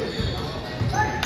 Hey!